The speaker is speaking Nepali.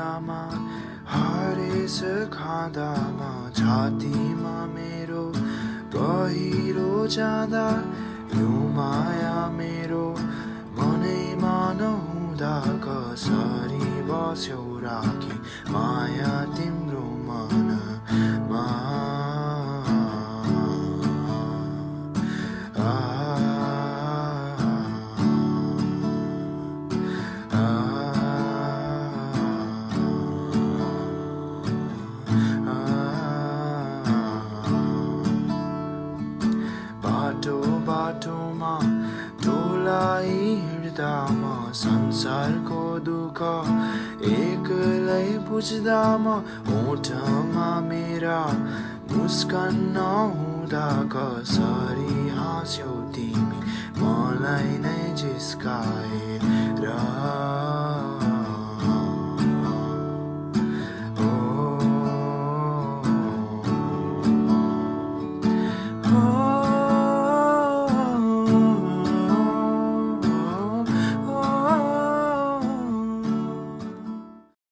खाँदामा हरेस खाँदामा छातीमा मेरो पहिरो जाँदा यो माया मेरो मनैमा नहुँदा कसरी बस्यौ राखी माया तिम्रो हिँड्दा म संसारको दुःख। एक्लै बुझ्दा म ओठमा मेरा मुस्कान नहुँदा कसरी हाँस्यौ तिमी? मलाई नै जिस्काएर